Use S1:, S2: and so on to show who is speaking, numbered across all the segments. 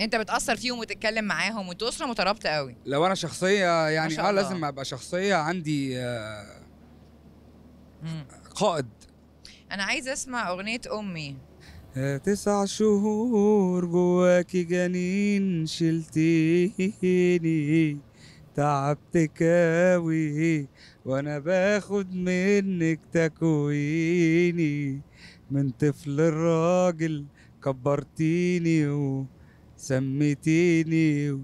S1: انت بتأثر فيهم وتتكلم معاهم وانتوا اسره مترابطة قوي
S2: لو أنا شخصية يعني
S1: آه.
S2: لازم أبقى شخصية عندي آه. قائد
S1: أنا عايزه أسمع أغنية أمي
S2: آه، تسع شهور جواكي جنين شلتيني تعبتك اوي وأنا باخد منك تكويني من طفل الراجل كبرتيني وسميتيني و...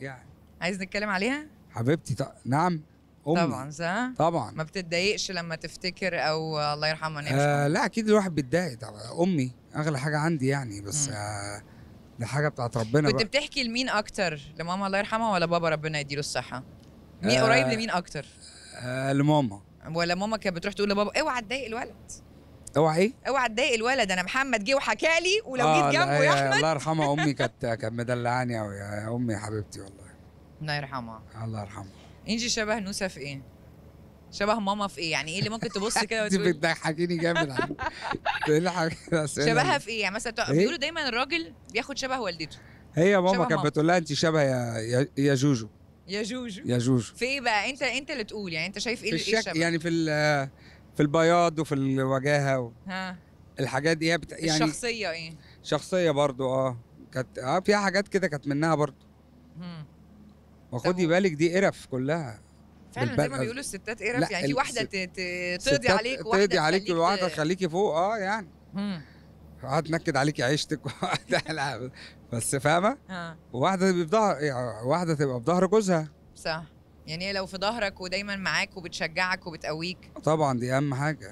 S2: يعني.
S1: عايز نتكلم عليها؟
S2: حبيبتي ط... نعم أمي.
S1: طبعا صح؟
S2: طبعا.
S1: ما بتتضايقش لما تفتكر أو الله يرحمها مش
S2: آه. لا أكيد الواحد بيتضايق طبعا. أمي أغلى حاجة عندي يعني بس
S1: مم.
S2: آه دي حاجة بتاعت ربنا
S1: كنت
S2: بقى.
S1: بتحكي لمين أكتر؟ لماما الله يرحمها ولا بابا ربنا يديله الصحة؟ مين
S2: آه.
S1: قريب لمين أكتر؟
S2: آه لماما.
S1: ولا ماما كانت بتروح تقول لبابا اوعى تضايق الولد.
S2: أوعى إيه؟
S1: أوعى تضايق الولد أنا محمد جه وحكى لي ولو
S2: آه،
S1: جيت جنبه يا أحمد.
S2: الله يرحمها أمي كانت كانت مدلعاني قوي يا أمي يا حبيبتي والله.
S1: الله يرحمها.
S2: الله يرحمها.
S1: إنجي شبه نوسة في إيه؟ شبه ماما في إيه؟ يعني إيه اللي ممكن تبص كده
S2: انت
S1: وتقول؟
S2: بتضحكيني جامد الأسئلة
S1: شبهها. في إيه؟ يعني مثلا
S2: إيه؟
S1: بيقولوا دايما الراجل بياخد شبه والدته.
S2: هي ماما كانت. بتقول لها انت شبه يا يا- جوجو.
S1: يا جوجو.
S2: يا جوجو.
S1: في إيه بقى؟ انت أنت اللي تقول يعني أنت شايف إيه
S2: في
S1: اللي- إيه
S2: الشك
S1: الشبه؟
S2: يعني في في البياض وفي الوجاهة
S1: ها.
S2: والحاجات دي هي بت... يعني
S1: الشخصية إيه؟
S2: شخصية برضو آه. كانت آه فيها حاجات كده كانت منها برضو. وخدي بالك دي قرف كلها.
S1: فعلا زي. ما بيقولوا الستات
S2: لا،
S1: قرف يعني في واحدة
S2: ست-
S1: ت- ت- تقضي عليك وواحده
S2: تقضي عليك وواحده تخليكي فوق آه يعني. واحدة تنكد عليكي عيشتك بس فاهمة؟ تبقى في ظهر يعني واحدة تبقى في ظهر جوزها.
S1: صح. يعني لو في ظهرك ودايما معاك وبتشجعك وبتقويك.
S2: طبعا دي أهم حاجة.